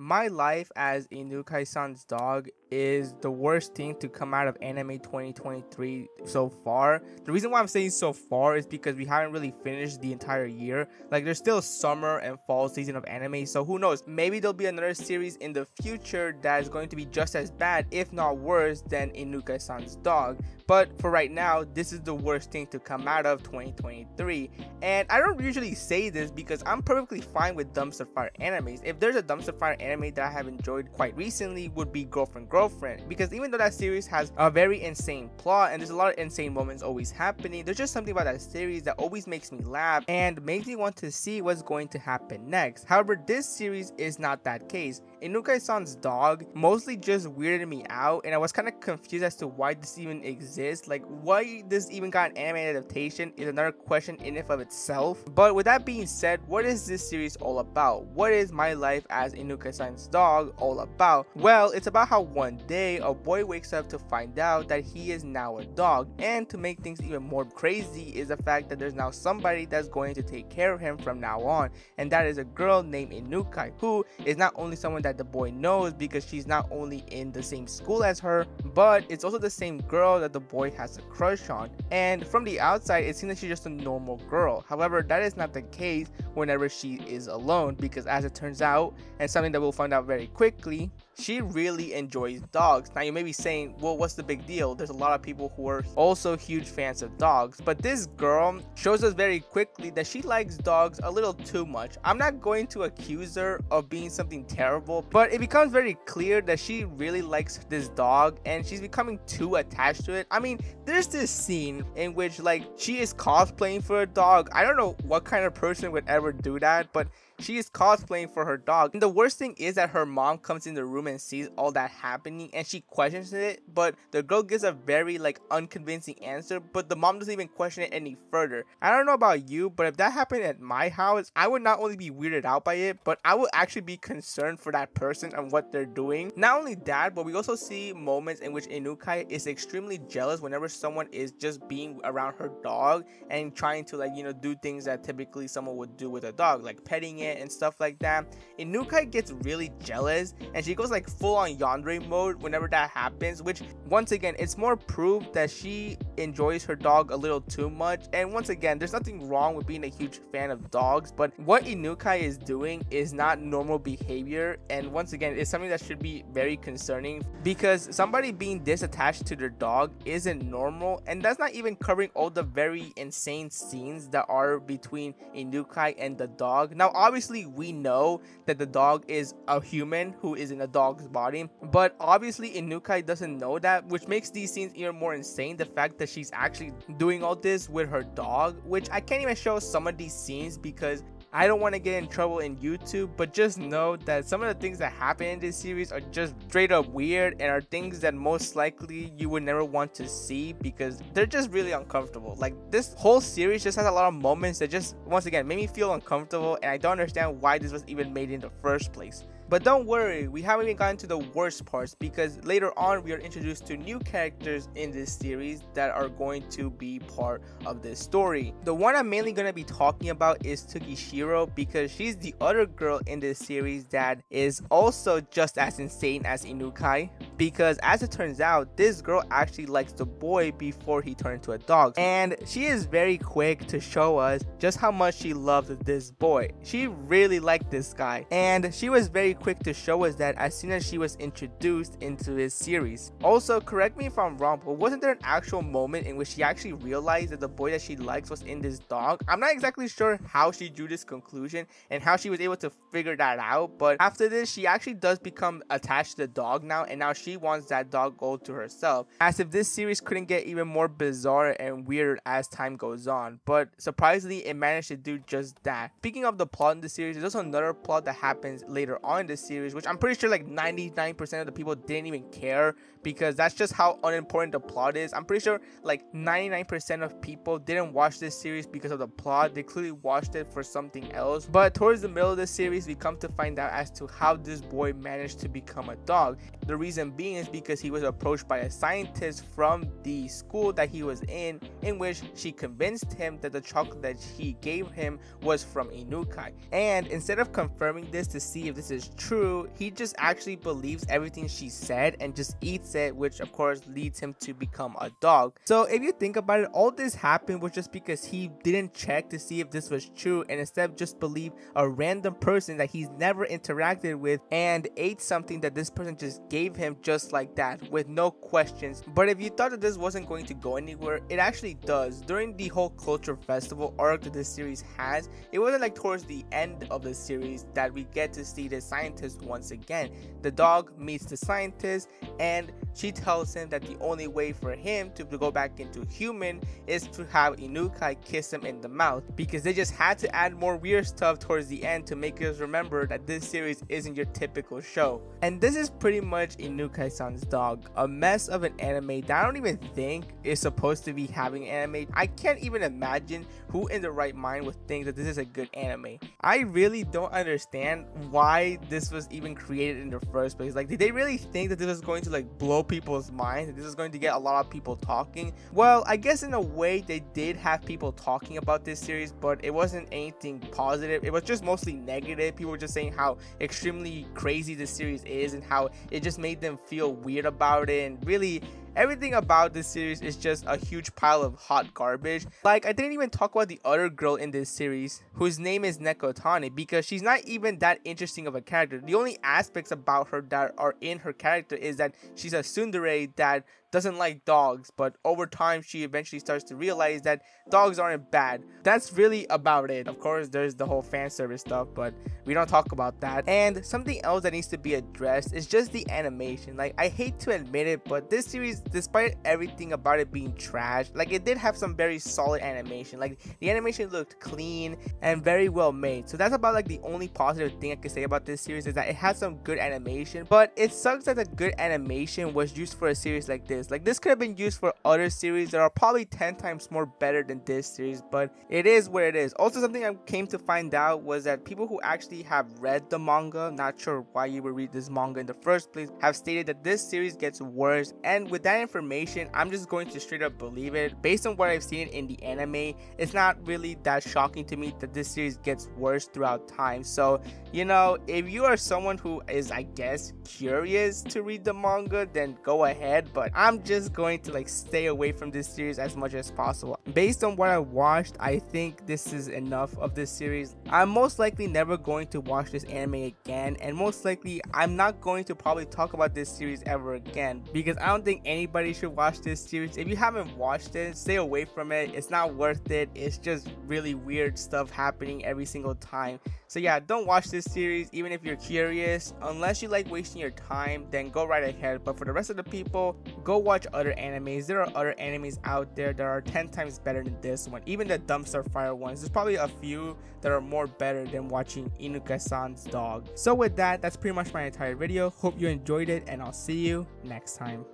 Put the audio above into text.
My life as Inukai-san's dog is the worst thing to come out of anime 2023 so far. The reason why I'm saying so far is because we haven't really finished the entire year. Like there's still summer and fall season of anime, so who knows? Maybe there'll be another series in the future that is going to be just as bad, if not worse, than Inukai-san's dog. But for right now, this is the worst thing to come out of 2023. And I don't usually say this because I'm perfectly fine with dumpster fire animes. If there's a dumpster fire anime that I have enjoyed quite recently would be Girlfriend Girlfriend because even though that series has a very insane plot and there's a lot of insane moments always happening, there's just something about that series that always makes me laugh and makes me want to see what's going to happen next. However, this series is not that case. Inukai-san's dog mostly just weirded me out and I was kind of confused as to why this even exists. Like why this even got an anime adaptation is another question in and of itself. But with that being said, what is this series all about? What is my life as Inukai-san's dog all about? Well, it's about how one day a boy wakes up to find out that he is now a dog. And to make things even more crazy is the fact that there's now somebody that's going to take care of him from now on. And that is a girl named Inukai who is not only someone that the boy knows because she's not only in the same school as her, but it's also the same girl that the boy has a crush on. And from the outside, it seems like she's just a normal girl. However, that is not the case whenever she is alone because as it turns out, and something that we'll find out very quickly, she really enjoys dogs. Now you may be saying, well, what's the big deal? There's a lot of people who are also huge fans of dogs, but this girl shows us very quickly that she likes dogs a little too much. I'm not going to accuse her of being something terrible, but it becomes very clear that she really likes this dog and she's becoming too attached to it. I mean, there's this scene in which like she is cosplaying for a dog. I don't know what kind of person would ever do that, but she is cosplaying for her dog. And the worst thing is that her mom comes in the room and sees all that happening and she questions it, but the girl gives a very like unconvincing answer, but the mom doesn't even question it any further. I don't know about you, but if that happened at my house, I would not only be weirded out by it, but I would actually be concerned for that person and what they're doing. Not only that, but we also see moments in which Inukai is extremely jealous whenever someone is just being around her dog and trying to like, you know, do things that typically someone would do with a dog, like petting it it and stuff like that. Inukai gets really jealous and she goes like full on yandere mode whenever that happens, which once again, it's more proof that she enjoys her dog a little too much. And once again, there's nothing wrong with being a huge fan of dogs, but what Inukai is doing is not normal behavior. And once again, it's something that should be very concerning because somebody being disattached to their dog isn't normal. And that's not even covering all the very insane scenes that are between Inukai and the dog. Now, obviously, obviously we know that the dog is a human who is in a dog's body but obviously inukai doesn't know that which makes these scenes even more insane. The fact that she's actually doing all this with her dog which i can't even show some of these scenes because I don't want to get in trouble in YouTube, but just know that some of the things that happen in this series are just straight up weird and are things that most likely you would never want to see because they're just really uncomfortable. Like this whole series just has a lot of moments that just once again made me feel uncomfortable and I don't understand why this was even made in the first place. But don't worry, we haven't even gotten to the worst parts because later on we are introduced to new characters in this series that are going to be part of this story. The one I'm mainly going to be talking about is Tokishiro because she's the other girl in this series that is also just as insane as Inukai because as it turns out, this girl actually likes the boy before he turned into a dog and she is very quick to show us just how much she loved this boy. She really liked this guy and she was very quick to show us that as soon as she was introduced into this series. Also, correct me if I'm wrong, but wasn't there an actual moment in which she actually realized that the boy that she likes was in this dog? I'm not exactly sure how she drew this conclusion and how she was able to figure that out, but after this, she actually does become attached to the dog now, and now she wants that dog all to herself. As if this series couldn't get even more bizarre and weird as time goes on, but surprisingly, it managed to do just that. Speaking of the plot in the series, there's also another plot that happens later on in the series, which I'm pretty sure like 99% of the people didn't even care because that's just how unimportant the plot is. I'm pretty sure like 99% of people didn't watch this series because of the plot. They clearly watched it for something else. But towards the middle of the series, we come to find out as to how this boy managed to become a dog. The reason beings because he was approached by a scientist from the school that he was in, in which she convinced him that the chocolate that he gave him was from Inukai. And instead of confirming this to see if this is true, he just actually believes everything she said and just eats it, which of course leads him to become a dog. So if you think about it, all this happened was just because he didn't check to see if this was true and instead just believe a random person that he's never interacted with and ate something that this person just gave him just like that with no questions. But if you thought that this wasn't going to go anywhere, it actually does. During the whole culture festival arc that this series has, it wasn't like towards the end of the series that we get to see the scientist once again. The dog meets the scientist and she tells him that the only way for him to go back into human is to have Inukai kiss him in the mouth because they just had to add more weird stuff towards the end to make us remember that this series isn't your typical show. And this is pretty much Inukai-san's dog, a mess of an anime that I don't even think is supposed to be having anime. I can't even imagine who in the right mind would think that this is a good anime. I really don't understand why this was even created in the first place. Like, did they really think that this was going to like blow people's minds? This is going to get a lot of people talking? Well, I guess in a way they did have people talking about this series, but it wasn't anything positive. It was just mostly negative. People were just saying how extremely crazy this series is and how it just made them feel weird about it and really Everything about this series is just a huge pile of hot garbage. Like, I didn't even talk about the other girl in this series, whose name is Nekotani, because she's not even that interesting of a character. The only aspects about her that are in her character is that she's a tsundere that doesn't like dogs, but over time she eventually starts to realize that dogs aren't bad. That's really about it. Of course, there's the whole fan service stuff, but we don't talk about that. And something else that needs to be addressed is just the animation. Like, I hate to admit it, but this series, despite everything about it being trash, like it did have some very solid animation. Like the animation looked clean and very well made. So that's about like the only positive thing I can say about this series is that it has some good animation, but it sucks that the good animation was used for a series like this this. Like this could have been used for other series that are probably 10 times more better than this series, but it is where it is. Also something I came to find out was that people who actually have read the manga, not sure why you would read this manga in the first place, have stated that this series gets worse. And with that information, I'm just going to straight up believe it. Based on what I've seen in the anime, it's not really that shocking to me that this series gets worse throughout time. So, you know, if you are someone who is, I guess, curious to read the manga, then go ahead. But I'm I'm just going to like stay away from this series as much as possible. Based on what I watched, I think this is enough of this series. I'm most likely never going to watch this anime again and most likely I'm not going to probably talk about this series ever again because I don't think anybody should watch this series. If you haven't watched it, stay away from it. It's not worth it. It's just really weird stuff happening every single time. So yeah, don't watch this series even if you're curious. Unless you like wasting your time, then go right ahead. But for the rest of the people, go watch other animes. There are other animes out there that are 10 times better than this one. Even the dumpster fire ones. There's probably a few that are more better than watching Inukai-san's dog. So with that, that's pretty much my entire video. Hope you enjoyed it and I'll see you next time.